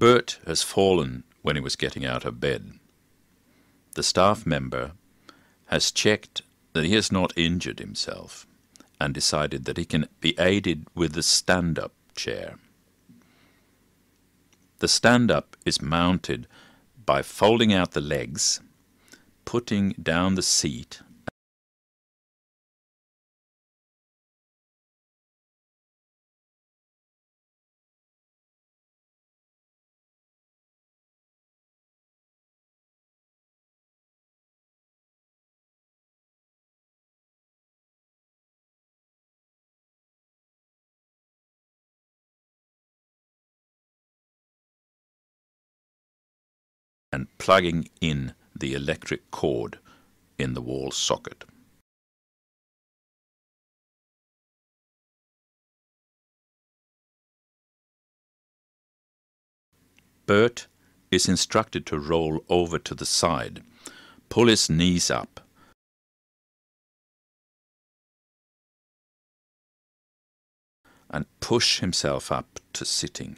Bert has fallen when he was getting out of bed. The staff member has checked that he has not injured himself and decided that he can be aided with the stand up chair. The stand up is mounted by folding out the legs, putting down the seat, and plugging in the electric cord in the wall socket. Bert is instructed to roll over to the side, pull his knees up, and push himself up to sitting.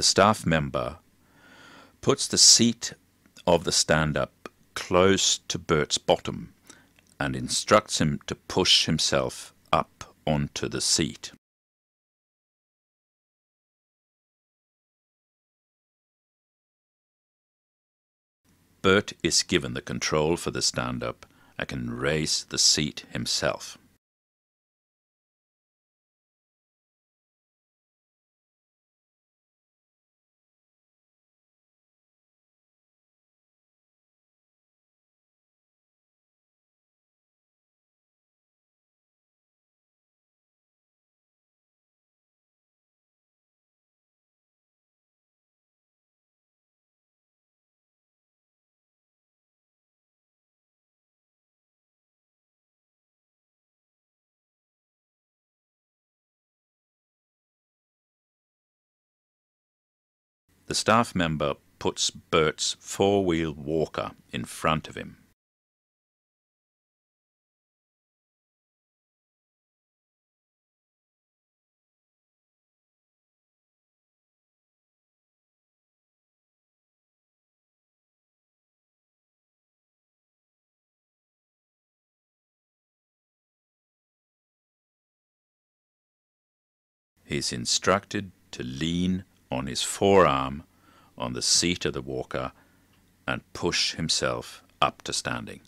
The staff member puts the seat of the stand up close to Bert's bottom and instructs him to push himself up onto the seat. Bert is given the control for the stand up and can raise the seat himself. The staff member puts Bert's four wheel walker in front of him. He is instructed to lean on his forearm on the seat of the walker and push himself up to standing.